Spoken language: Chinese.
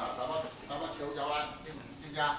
啊，咱们咱们求求安静静家。